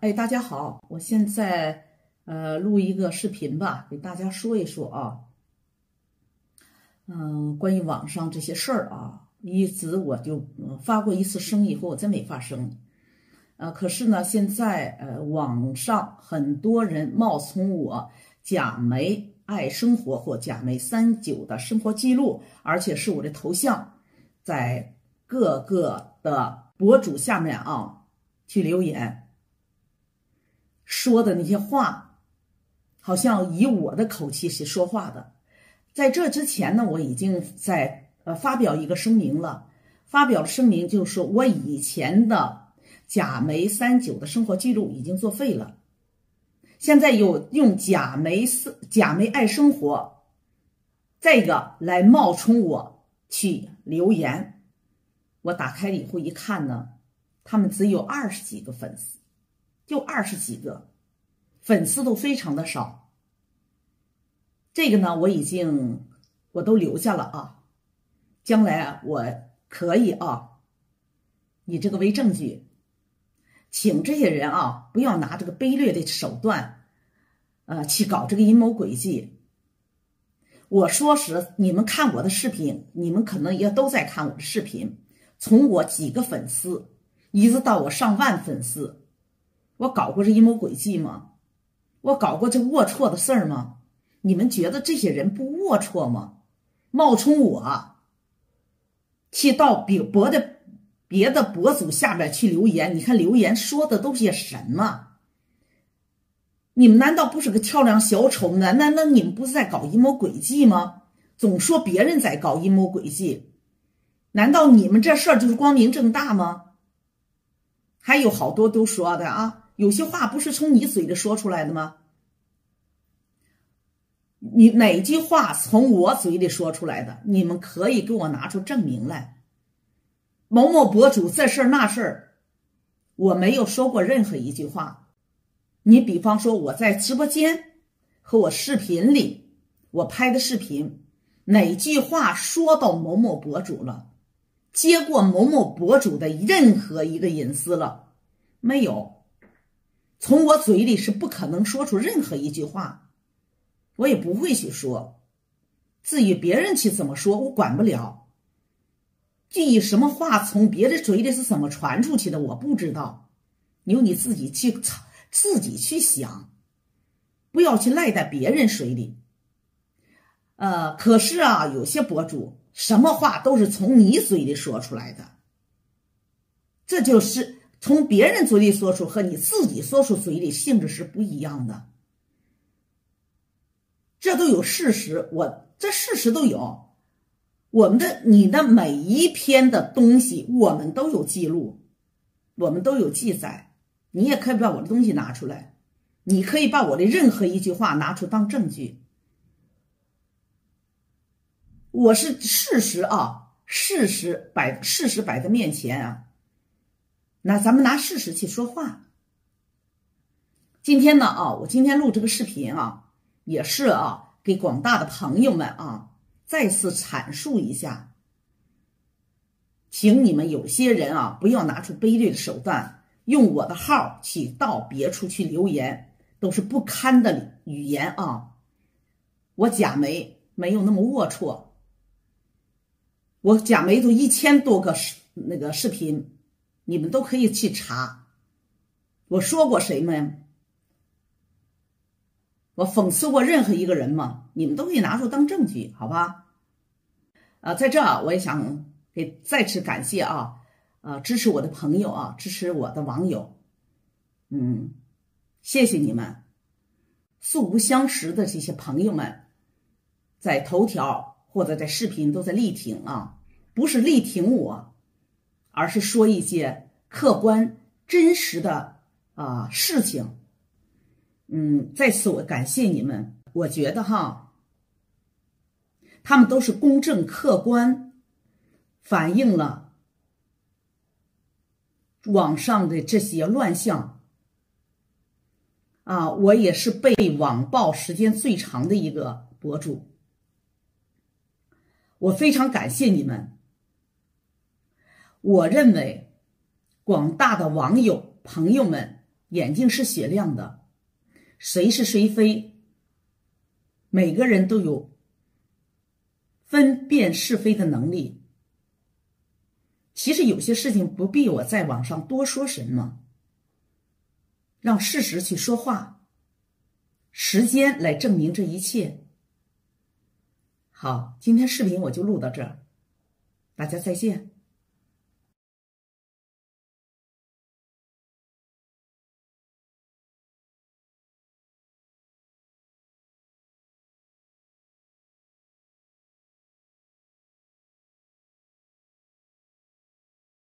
哎，大家好，我现在呃录一个视频吧，给大家说一说啊，嗯，关于网上这些事儿啊，一直我就发过一次声以后，我真没发声，呃，可是呢，现在呃网上很多人冒充我贾梅爱生活或贾梅三九的生活记录，而且是我的头像，在各个的博主下面啊。去留言，说的那些话，好像以我的口气是说话的。在这之前呢，我已经在呃发表一个声明了，发表声明，就是说我以前的贾梅三九的生活记录已经作废了，现在有用贾梅四贾梅爱生活，这个来冒充我去留言，我打开了以后一看呢。他们只有二十几个粉丝，就二十几个，粉丝都非常的少。这个呢，我已经我都留下了啊，将来我可以啊，以这个为证据，请这些人啊，不要拿这个卑劣的手段，呃，去搞这个阴谋诡计。我说实，你们看我的视频，你们可能也都在看我的视频，从我几个粉丝。一直到我上万粉丝，我搞过这阴谋诡计吗？我搞过这龌龊的事儿吗？你们觉得这些人不龌龊吗？冒充我，去到别博的别的博主下边去留言，你看留言说的都些什么？你们难道不是个跳梁小丑？难难道你们不是在搞阴谋诡计吗？总说别人在搞阴谋诡计，难道你们这事儿就是光明正大吗？还有好多都说的啊，有些话不是从你嘴里说出来的吗？你哪句话从我嘴里说出来的？你们可以给我拿出证明来。某某博主这事儿那事儿，我没有说过任何一句话。你比方说我在直播间和我视频里，我拍的视频，哪句话说到某某博主了？接过某某博主的任何一个隐私了，没有？从我嘴里是不可能说出任何一句话，我也不会去说。至于别人去怎么说，我管不了。至于什么话从别的嘴里是怎么传出去的，我不知道。由你自己去自己去想，不要去赖在别人嘴里。呃，可是啊，有些博主。什么话都是从你嘴里说出来的，这就是从别人嘴里说出和你自己说出嘴里性质是不一样的。这都有事实，我这事实都有，我们的你的每一篇的东西，我们都有记录，我们都有记载。你也可以把我的东西拿出来，你可以把我的任何一句话拿出当证据。我是事实啊，事实摆事实摆在面前啊，那咱们拿事实去说话。今天呢啊，我今天录这个视频啊，也是啊，给广大的朋友们啊，再次阐述一下，请你们有些人啊，不要拿出卑劣的手段，用我的号去到别处去留言，都是不堪的语言啊。我贾梅没有那么龌龊。我贾梅都一千多个视那个视频，你们都可以去查。我说过谁吗？我讽刺过任何一个人吗？你们都可以拿出当证据，好吧？啊，在这我也想给再次感谢啊，呃，支持我的朋友啊，支持我的网友，嗯，谢谢你们，素不相识的这些朋友们，在头条。或者在视频都在力挺啊，不是力挺我，而是说一些客观真实的啊事情。嗯，在此我感谢你们。我觉得哈，他们都是公正客观，反映了网上的这些乱象。啊，我也是被网暴时间最长的一个博主。我非常感谢你们。我认为，广大的网友朋友们眼睛是雪亮的，谁是谁非，每个人都有分辨是非的能力。其实有些事情不必我在网上多说什么，让事实去说话，时间来证明这一切。好，今天视频我就录到这儿，大家再见。